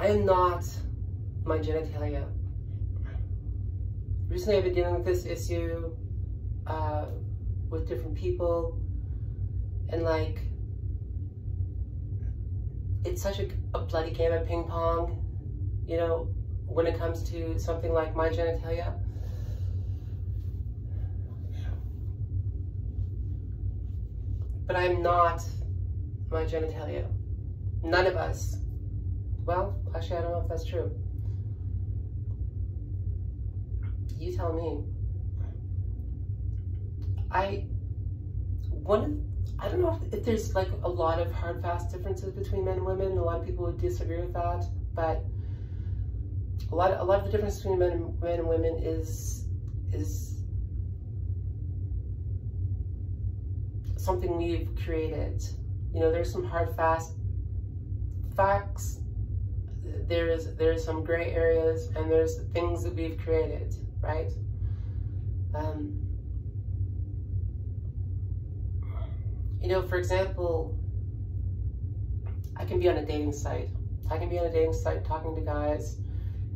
I am not my genitalia. Recently I've been dealing with this issue uh, with different people and like it's such a, a bloody game of ping pong, you know, when it comes to something like my genitalia. But I'm not my genitalia. None of us. Well, actually, I don't know if that's true. You tell me. I, one, I don't know if, if there's like a lot of hard, fast differences between men and women. A lot of people would disagree with that, but a lot, of, a lot of the difference between men and, men and women is, is something we've created. You know, there's some hard, fast facts. There is there's some gray areas, and there's things that we've created, right? Um, you know, for example, I can be on a dating site. I can be on a dating site talking to guys,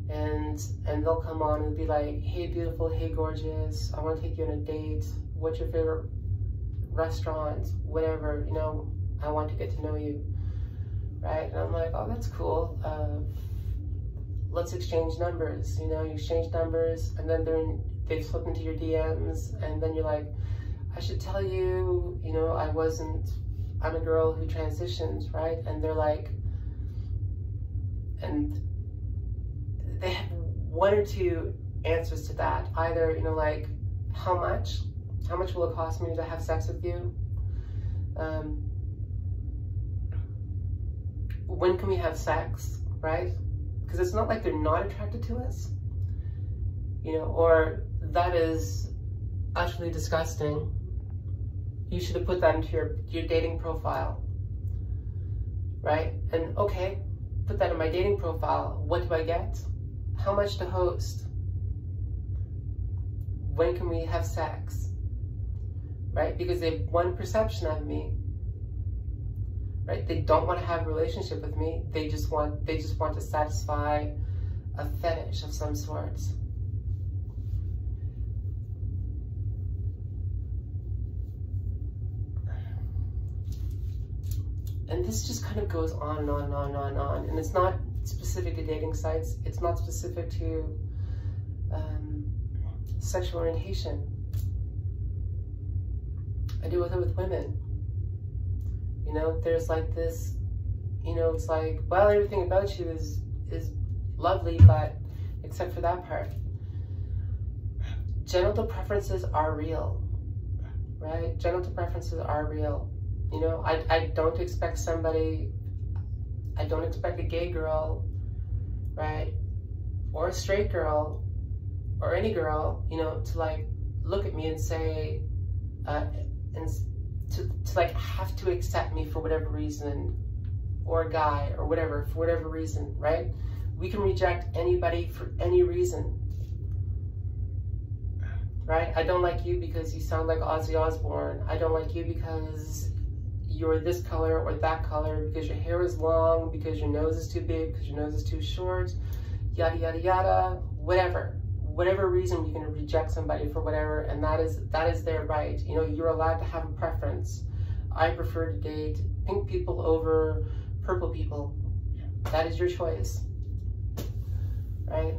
and and they'll come on and be like, "Hey, beautiful. Hey, gorgeous. I want to take you on a date. What's your favorite restaurants, whatever, you know, I want to get to know you, right? And I'm like, oh, that's cool. Uh, let's exchange numbers. You know, you exchange numbers, and then they're in, they slip into your DMs, and then you're like, I should tell you, you know, I wasn't. I'm a girl who transitions, right? And they're like, and they have one or two answers to that. Either, you know, like, how much? How much will it cost me to have sex with you? Um, when can we have sex, right? Because it's not like they're not attracted to us, you know, or that is utterly disgusting. You should have put that into your, your dating profile, right? And okay, put that in my dating profile. What do I get? How much to host? When can we have sex? right? Because they have one perception of me, right? They don't want to have a relationship with me. They just want they just want to satisfy a fetish of some sort. And this just kind of goes on and on and on and on and on. And it's not specific to dating sites. It's not specific to um, sexual orientation I deal with it with women. You know, there's like this, you know, it's like, well, everything about you is is lovely, but except for that part. Genital preferences are real, right? Genital preferences are real. You know, I, I don't expect somebody, I don't expect a gay girl, right? Or a straight girl, or any girl, you know, to like look at me and say, uh, and to, to like have to accept me for whatever reason or a guy or whatever for whatever reason right? We can reject anybody for any reason. Right? I don't like you because you sound like ozzy osbourne. I don't like you because you're this color or that color because your hair is long because your nose is too big because your nose is too short yada yada yada whatever whatever reason you're going to reject somebody for whatever and that is that is their right. You know you're allowed to have a preference. I prefer to date pink people over purple people. That is your choice. Right?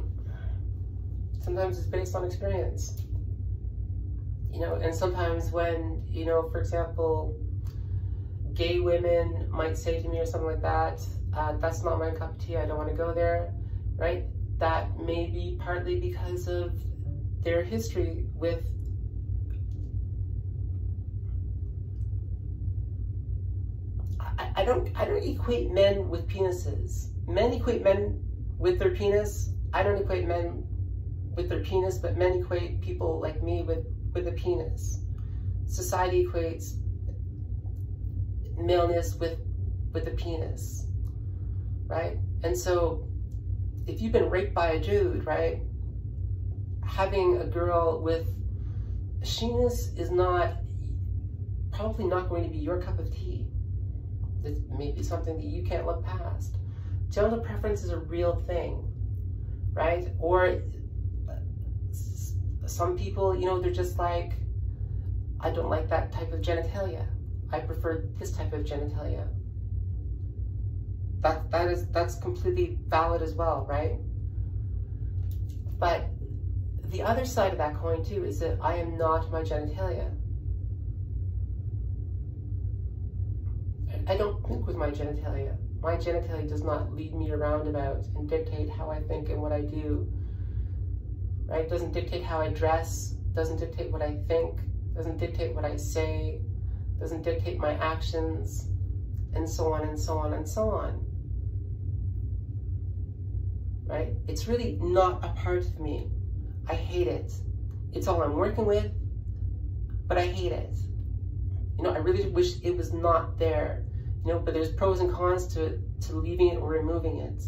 Sometimes it's based on experience. You know and sometimes when you know for example gay women might say to me or something like that uh, that's not my cup of tea. I don't want to go there. Right that may be partly because of their history with I, don't I don't equate men with penises. Men equate men with their penis. I don't equate men with their penis, but men equate people like me with, with a penis. Society equates maleness with with a penis. Right? And so if you've been raped by a dude, right? Having a girl with sheeness is not, probably not going to be your cup of tea. It may be something that you can't look past. genital preference is a real thing, right? Or uh, some people, you know, they're just like, I don't like that type of genitalia. I prefer this type of genitalia. That, that is, that's completely valid as well, right? But the other side of that coin too is that I am not my genitalia. I don't think with my genitalia. My genitalia does not lead me around about and dictate how I think and what I do. Right? It doesn't dictate how I dress, doesn't dictate what I think, doesn't dictate what I say, doesn't dictate my actions, and so on and so on and so on. Right? It's really not a part of me. I hate it. It's all I'm working with, but I hate it. You know, I really wish it was not there. You know, but there's pros and cons to to leaving it or removing it.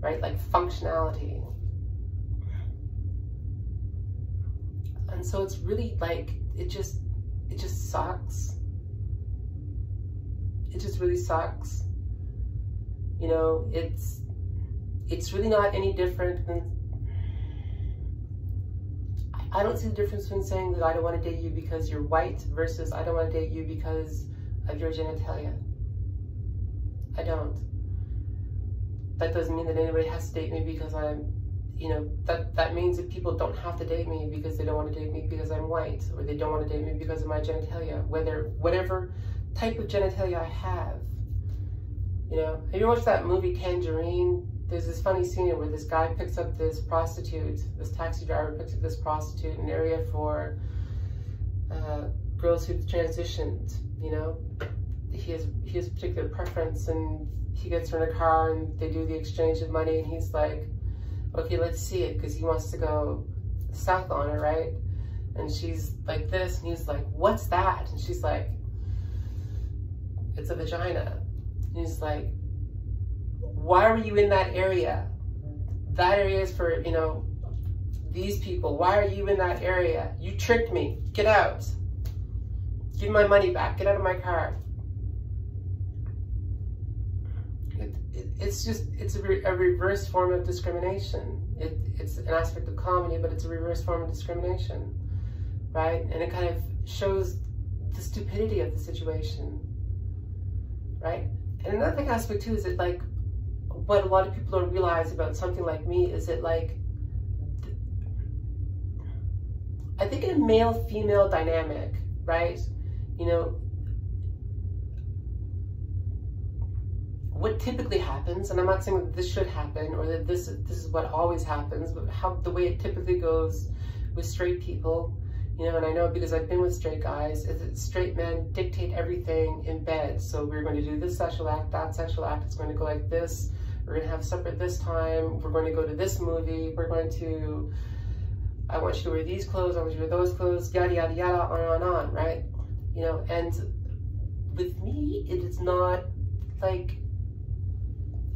Right? Like functionality. And so it's really like it just it just sucks. It just really sucks. You know, it's it's really not any different than I don't see the difference between saying that I don't want to date you because you're white versus I don't want to date you because of your genitalia. I don't. That doesn't mean that anybody has to date me because I'm, you know, that, that means that people don't have to date me because they don't want to date me because I'm white or they don't want to date me because of my genitalia, whether, whatever type of genitalia I have. You know, have you watched that movie Tangerine? There's this funny scene where this guy picks up this prostitute, this taxi driver picks up this prostitute in an area for uh, girls who've transitioned, you know. He has, he has a particular preference and he gets her in a car and they do the exchange of money and he's like, okay, let's see it because he wants to go south on her, right? And she's like this and he's like, what's that? And she's like, it's a vagina. And he's like, why were you in that area? That area is for, you know, these people. Why are you in that area? You tricked me. Get out. Give my money back. Get out of my car. It, it, it's just, it's a, re, a, reverse form of discrimination. It, it's an aspect of comedy, but it's a reverse form of discrimination, right? And it kind of shows the stupidity of the situation, right? And another thing aspect too is that like what a lot of people don't realize about something like me is that like I think in a male-female dynamic, right? You know, what typically happens, and I'm not saying that this should happen or that this this is what always happens, but how the way it typically goes with straight people, you know, and I know because I've been with straight guys, is that straight men dictate everything in bed. So we're going to do this sexual act, that sexual act, it's going to go like this, we're gonna have supper this time, we're going to go to this movie, we're going to, I want you to wear these clothes, I want you to wear those clothes, yada, yada, yada, on and on, on, right? You know, and with me, it is not like,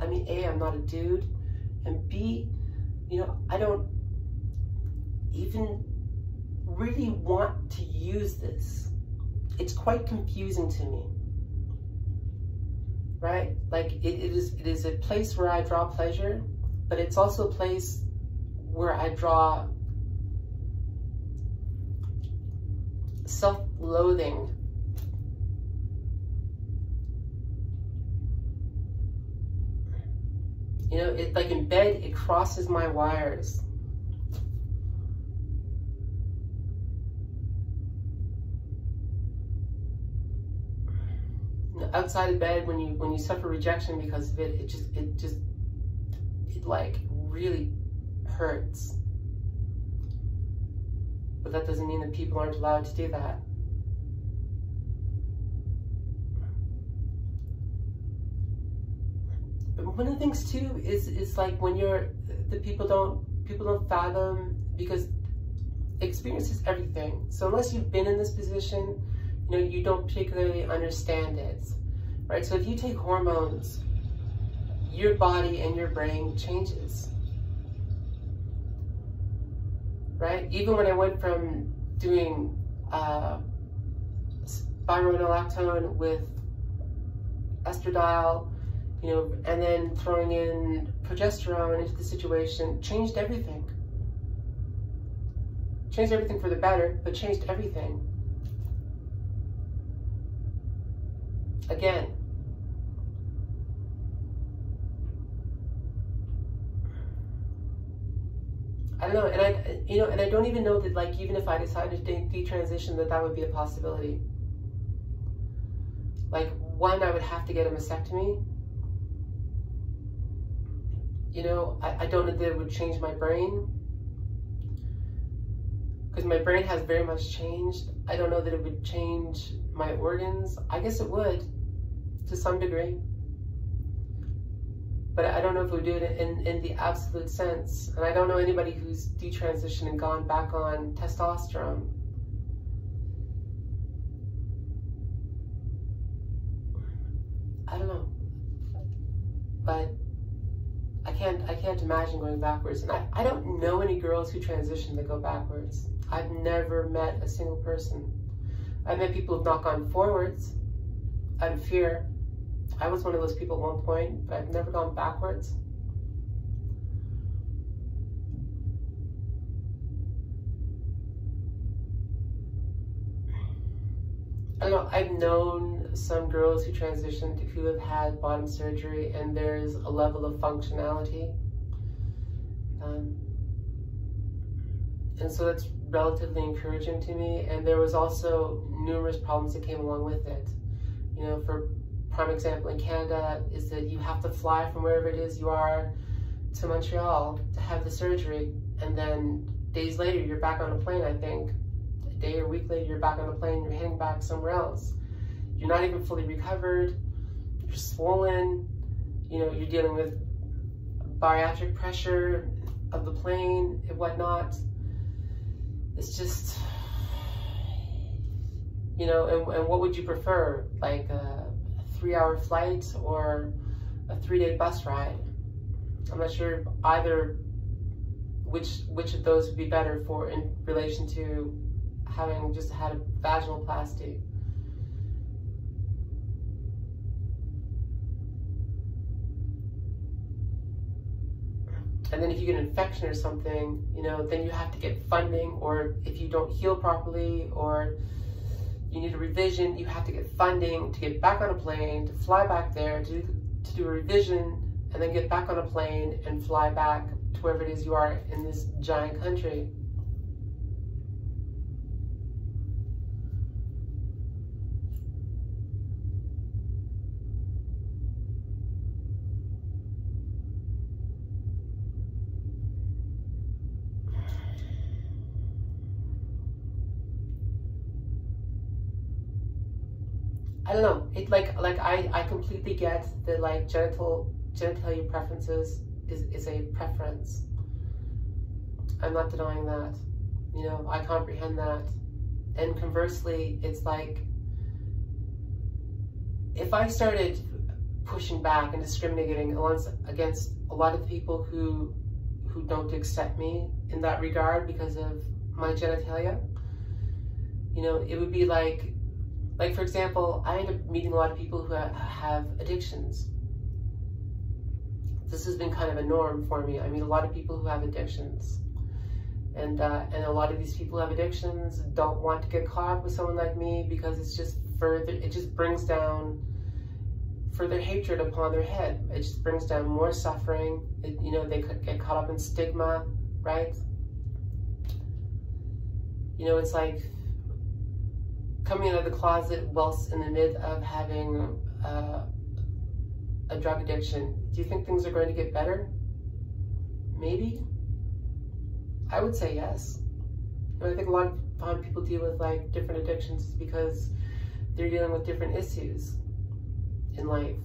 I mean, A, I'm not a dude, and B, you know, I don't even really want to use this. It's quite confusing to me right? Like it, it is it is a place where I draw pleasure, but it's also a place where I draw self-loathing. You know, it like in bed, it crosses my wires. Outside of bed when you when you suffer rejection because of it, it just it just it like really hurts. But that doesn't mean that people aren't allowed to do that. one of the things too is is like when you're the people don't people don't fathom because experience is everything. So unless you've been in this position, you know, you don't particularly understand it right? So if you take hormones, your body and your brain changes, right? Even when I went from doing uh, spironolactone with estradiol You know, and then throwing in progesterone into the situation changed everything. Changed everything for the better, but changed everything. Again, I don't know, and I, you know, and I don't even know that, like, even if I decided to detransition, that that would be a possibility. Like, one, I would have to get a mastectomy. You know, I, I don't know that it would change my brain. Because my brain has very much changed. I don't know that it would change my organs. I guess it would, to some degree but I don't know if we do it in, in the absolute sense. And I don't know anybody who's detransitioned and gone back on testosterone. I don't know. But I can't I can't imagine going backwards. And I, I don't know any girls who transition that go backwards. I've never met a single person. I've met people who've not gone forwards out of fear I was one of those people at one point, but I've never gone backwards. I know I've known some girls who transitioned who have had bottom surgery and there's a level of functionality. Um, and so that's relatively encouraging to me. And there was also numerous problems that came along with it. You know, for prime example in Canada is that you have to fly from wherever it is you are to Montreal to have the surgery. And then days later, you're back on a plane, I think. A day or week later, you're back on a plane, you're heading back somewhere else. You're not even fully recovered. You're swollen. You know, you're dealing with bariatric pressure of the plane and whatnot. It's just, you know, and, and what would you prefer? Like, uh, three hour flight or a three day bus ride. I'm not sure either which which of those would be better for in relation to having just had a vaginoplasty. And then if you get an infection or something, you know, then you have to get funding or if you don't heal properly or you need a revision, you have to get funding to get back on a plane, to fly back there, to, to do a revision, and then get back on a plane and fly back to wherever it is you are in this giant country. I don't know. It like like I I completely get the like genital genitalia preferences is is a preference. I'm not denying that. You know, I comprehend that. And conversely, it's like if I started pushing back and discriminating against against a lot of people who who don't accept me in that regard because of my genitalia, you know, it would be like like, for example, I end up meeting a lot of people who have addictions. This has been kind of a norm for me. I meet a lot of people who have addictions. And, uh, and a lot of these people have addictions don't want to get caught up with someone like me because it's just further, it just brings down further hatred upon their head. It just brings down more suffering. It, you know, they could get caught up in stigma, right? You know, it's like coming out of the closet whilst in the midst of having uh, a drug addiction, do you think things are going to get better? Maybe. I would say yes. I think a lot of time people deal with like different addictions because they're dealing with different issues in life.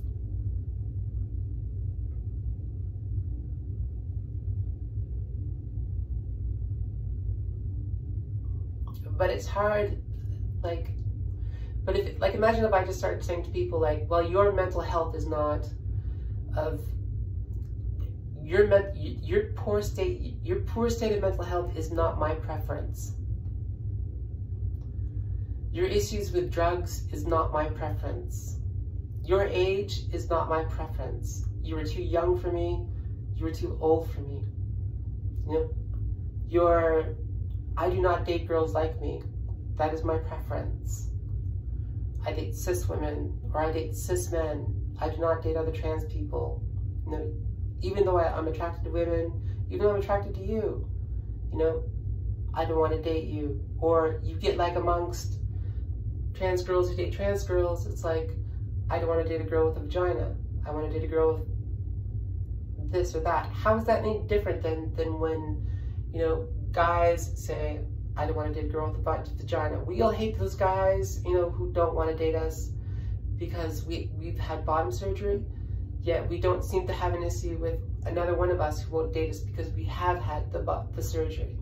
But it's hard like, but if, like, imagine if I just started saying to people like, well, your mental health is not of your your poor state your poor state of mental health is not my preference. Your issues with drugs is not my preference. Your age is not my preference. You were too young for me. You were too old for me. You know, you're, I do not date girls like me. That is my preference. I date cis women or I date cis men. I do not date other trans people. You know, even though I, am attracted to women, even though I'm attracted to you, you know, I don't want to date you. Or you get like amongst trans girls who date trans girls, it's like, I don't want to date a girl with a vagina. I want to date a girl with this or that. How is that any different than, than when, you know, guys say, I don't want to date a girl with a butt vagina. We all hate those guys, you know, who don't want to date us because we, we've had bottom surgery, yet we don't seem to have an issue with another one of us who won't date us because we have had the, the surgery.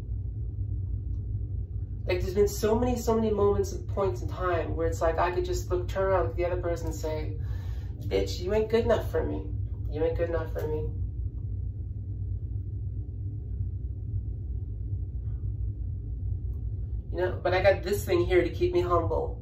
Like there's been so many, so many moments and points in time where it's like I could just look, turn around, at the other person and say, bitch, you ain't good enough for me. You ain't good enough for me. You know, but I got this thing here to keep me humble.